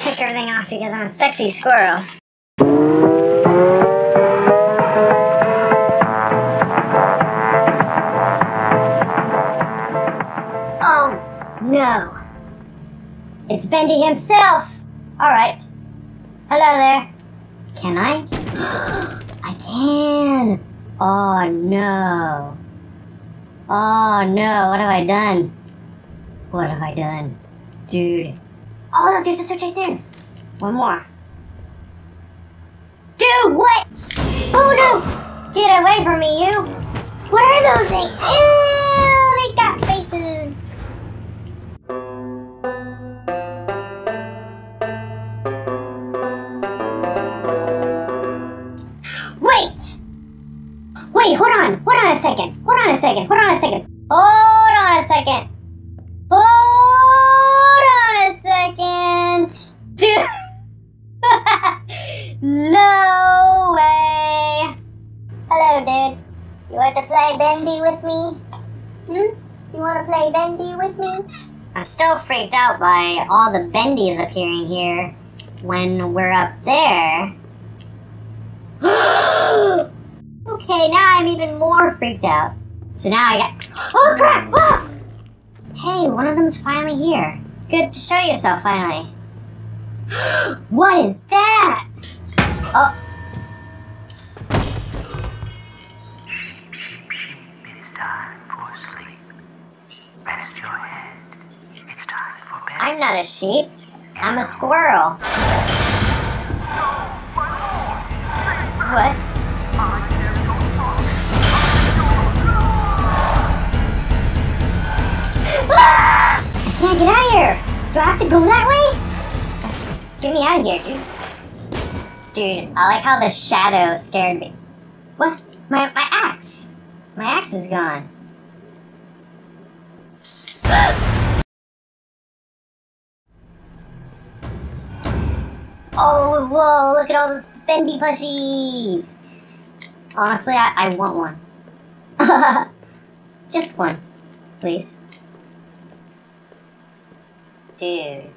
take everything off because I'm a sexy squirrel. Oh, no. It's Bendy himself. All right. Hello there. Can I? I can. Oh, no. Oh, no. What have I done? What have I done? Dude. Oh, look, there's a switch right there. One more. Dude, what? Oh, no. Get away from me, you. What are those things? Ew, they got faces. Wait! Wait, hold on. Hold on a second. Hold on a second. Hold on a second. Hold on a second. No way. Hello, dude. You want to play Bendy with me? Hmm? Do you want to play Bendy with me? I'm still freaked out by all the Bendies appearing here when we're up there. okay, now I'm even more freaked out. So now I got. Oh crap! Ah! Hey, one of them's finally here. Good to show yourself finally. What is that? Oh. It's time for sleep. Rest your head. It's time for bed. I'm not a sheep. I'm a squirrel. What? Ah! I can't get out of here. Do I have to go that way? Get me out of here, dude. Dude, I like how the shadow scared me. What? My my axe. My axe is gone. Oh, whoa, look at all those bendy plushies. Honestly, I, I want one. Just one, please. Dude.